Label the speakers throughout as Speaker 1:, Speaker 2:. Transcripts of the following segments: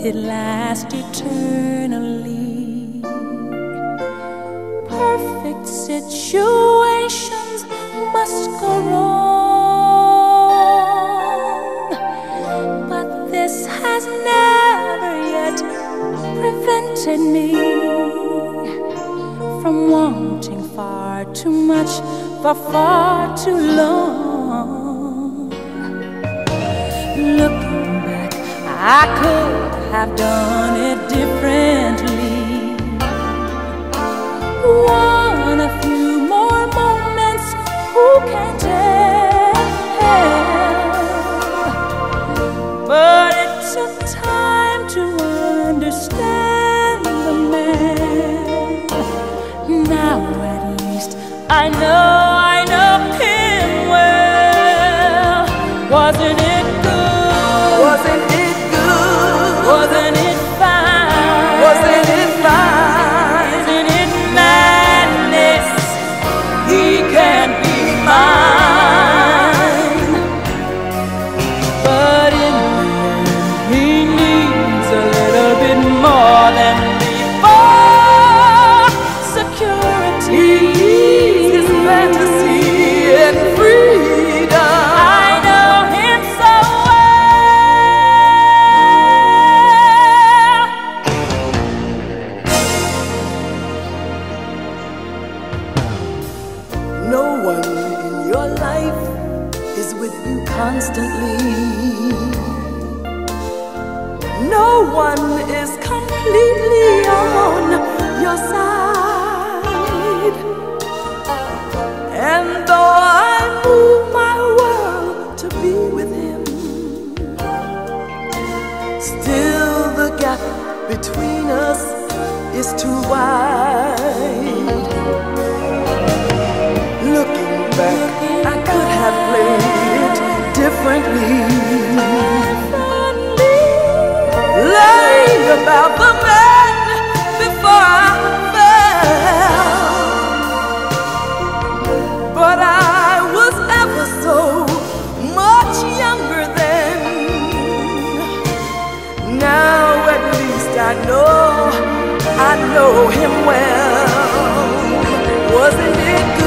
Speaker 1: it last eternally. Perfect situations must go wrong, but this has never yet prevented me from wanting far too much for far too long. Looking back, I could have done it differently. One a few more moments, who can tell? But it took time to understand the man. Now at least I know, I know him well. Wasn't it
Speaker 2: with you constantly.
Speaker 1: No one is
Speaker 2: completely on your
Speaker 1: side. And though I move my world to be with him, still the gap between us is too wide. about
Speaker 2: the man before I fell. But
Speaker 1: I was ever so
Speaker 2: much younger then. Now at least I know, I know him well. Wasn't it good?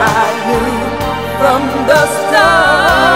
Speaker 2: I knew from the start.